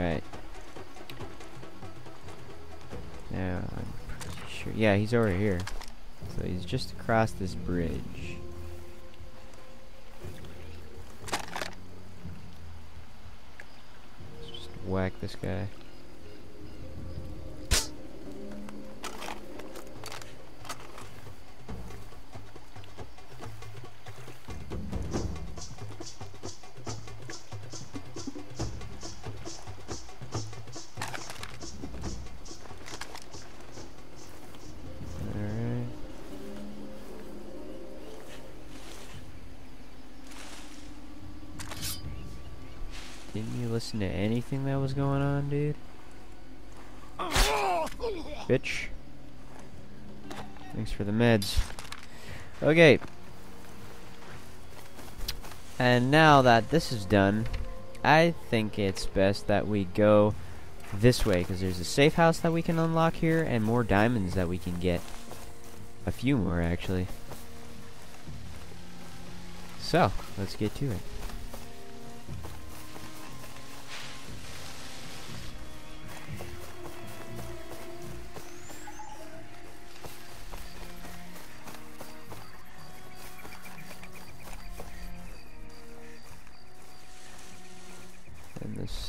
Alright. Now, I'm pretty sure. Yeah, he's over here. So he's just across this bridge. Let's just whack this guy. Didn't you listen to anything that was going on, dude? Bitch. Thanks for the meds. Okay. And now that this is done, I think it's best that we go this way, because there's a safe house that we can unlock here, and more diamonds that we can get. A few more, actually. So, let's get to it.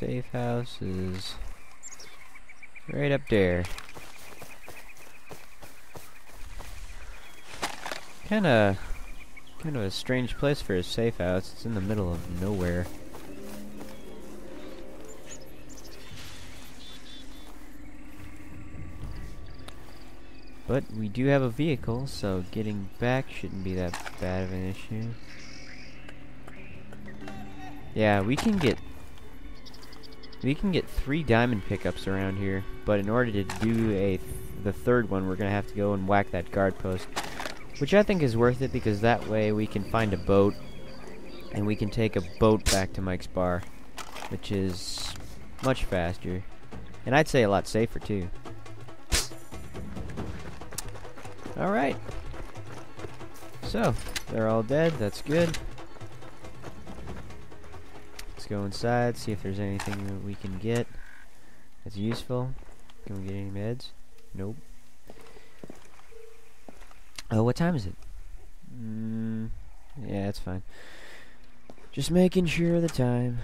Safe house is right up there. Kinda, kind of a strange place for a safe house. It's in the middle of nowhere. But we do have a vehicle, so getting back shouldn't be that bad of an issue. Yeah, we can get we can get three diamond pickups around here, but in order to do a th the third one, we're gonna have to go and whack that guard post, which I think is worth it because that way we can find a boat and we can take a boat back to Mike's bar, which is much faster, and I'd say a lot safer too. All right. So they're all dead. That's good. Go inside, see if there's anything that we can get that's useful. Can we get any meds? Nope. Oh, what time is it? Mm, yeah, it's fine. Just making sure of the time.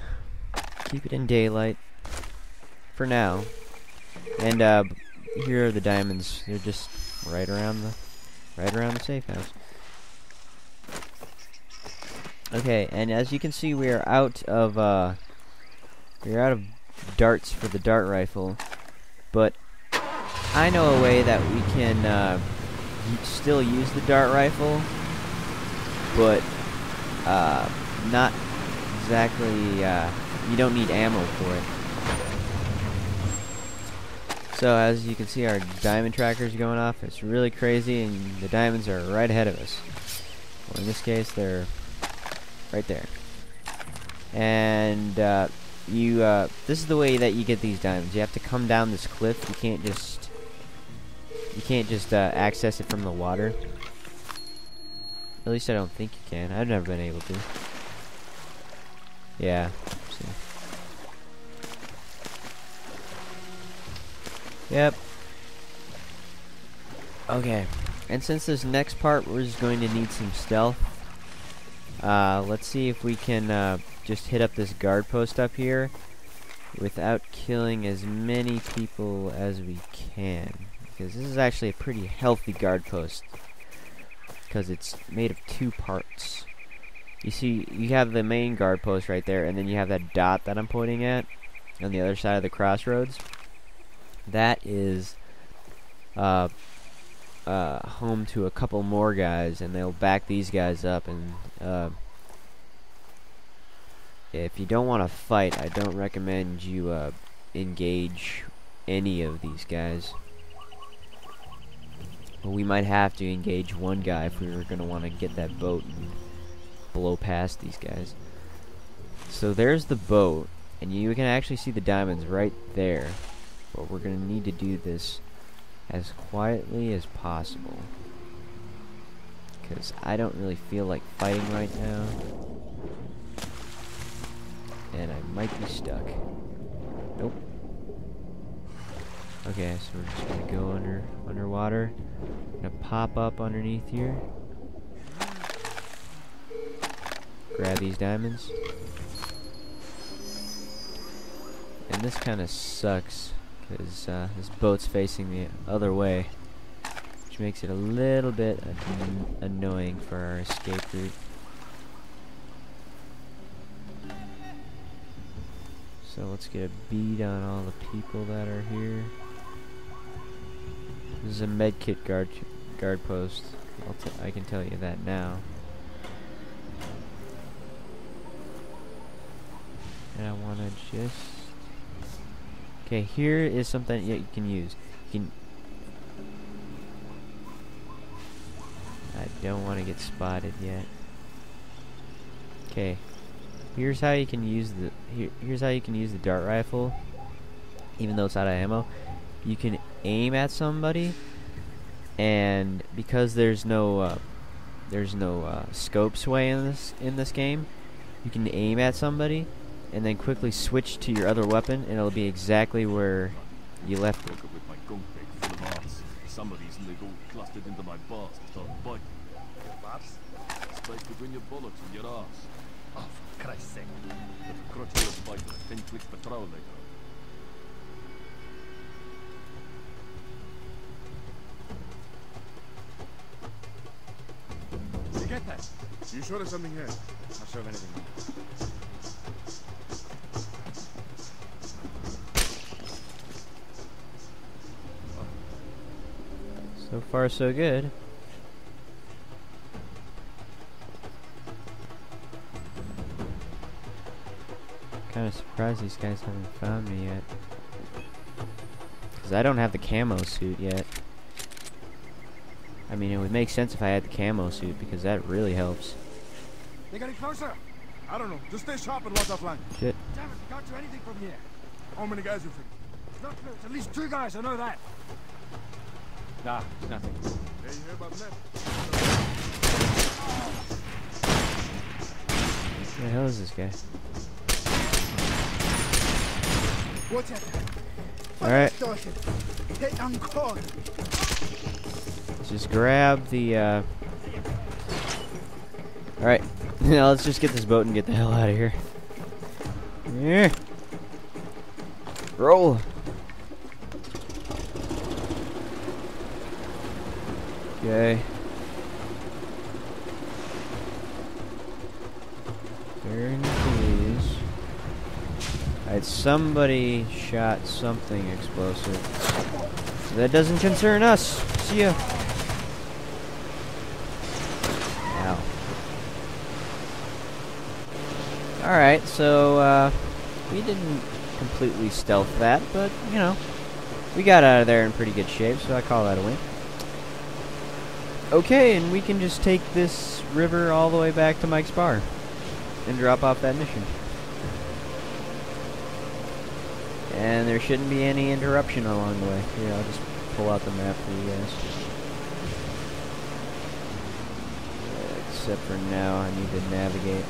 Keep it in daylight. For now. And, uh, here are the diamonds. They're just right around the, right around the safe house. Okay, and as you can see, we are out of uh, we are out of darts for the dart rifle, but I know a way that we can uh, still use the dart rifle, but uh, not exactly. Uh, you don't need ammo for it. So as you can see, our diamond tracker's going off. It's really crazy, and the diamonds are right ahead of us. Well, in this case, they're right there. And uh, you, uh, this is the way that you get these diamonds. You have to come down this cliff. You can't just, you can't just uh, access it from the water. At least I don't think you can. I've never been able to. Yeah. Yep. Okay. And since this next part was going to need some stealth, uh, let's see if we can uh, just hit up this guard post up here without killing as many people as we can. Because this is actually a pretty healthy guard post. Because it's made of two parts. You see, you have the main guard post right there, and then you have that dot that I'm pointing at on the other side of the crossroads. That is uh, uh, home to a couple more guys, and they'll back these guys up. And uh, if you don't want to fight, I don't recommend you uh, engage any of these guys. But we might have to engage one guy if we were going to want to get that boat and blow past these guys. So there's the boat, and you can actually see the diamonds right there. But we're going to need to do this as quietly as possible. Because I don't really feel like fighting right now. And I might be stuck. Nope. Okay, so we're just gonna go under underwater. Gonna pop up underneath here. Grab these diamonds. And this kind of sucks because uh, this boat's facing the other way, which makes it a little bit an annoying for our escape route. So let's get a bead on all the people that are here. This is a medkit guard guard post. I can tell you that now. And I want to just Okay, here is something you can use. You can I don't want to get spotted yet. Okay. Here's how you can use the here, here's how you can use the dart rifle even though it's out of ammo. You can aim at somebody and because there's no uh, there's no uh, scope sway in this in this game, you can aim at somebody and then quickly switch to your other weapon and it'll be exactly where you left it. with my full of arse. Some of these leg clustered into my bars and start biting. Your bars? Space between your bullocks and your arse. Oh, for Christ's sake. The crotchless bite of a ten-twitch patrol later. You get that? You sure there's something here? Not sure of anything. Far so good. Kind of surprised these guys haven't found me yet. Because I don't have the camo suit yet. I mean, it would make sense if I had the camo suit because that really helps. They got getting closer? I don't know. Just stay sharp and watch our flank. Shit. Damn it, we can't do anything from here. How many guys you think? Not close. At least two guys, I know that. Nah, nothing. Hey, you hear about that? Who the hell is this guy? Watch out. Alright. Hit on cord. Let's just grab the, uh... Alright. now let's just get this boat and get the hell out of here. Yeah. Roll. Okay. Turn please. Alright, somebody shot something explosive. That doesn't concern us. See ya. Ow. Alright, so, uh, we didn't completely stealth that, but, you know, we got out of there in pretty good shape, so I call that a win. Okay, and we can just take this river all the way back to Mike's bar and drop off that mission. And there shouldn't be any interruption along the way. Here, I'll just pull out the map for you guys. Except for now, I need to navigate.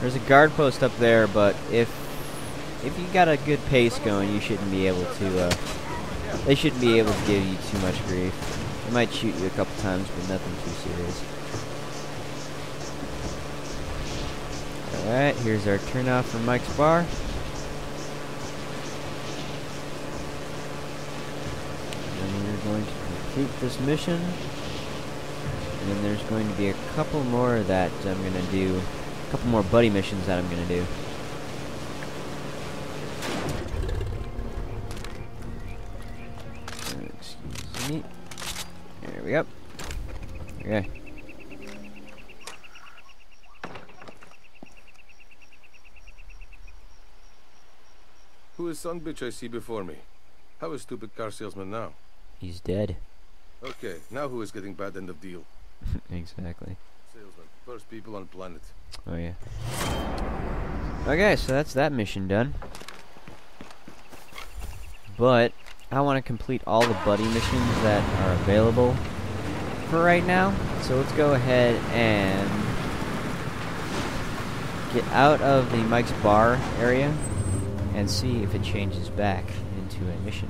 There's a guard post up there, but if if you got a good pace going, you shouldn't be able to. Uh, they shouldn't be able to give you too much grief. They might shoot you a couple times, but nothing too serious. Alright, here's our turnoff from Mike's Bar. And we're going to complete this mission. And then there's going to be a couple more that I'm going to do. A couple more buddy missions that I'm going to do. Excuse me. There we go. Okay. Who is son bitch I see before me? How is a stupid car salesman now? He's dead. Okay, now who is getting bad end of deal? exactly. Salesman, first people on planet. Oh yeah. Okay, so that's that mission done. But I want to complete all the buddy missions that are available for right now. So let's go ahead and get out of the Mike's Bar area and see if it changes back into a mission.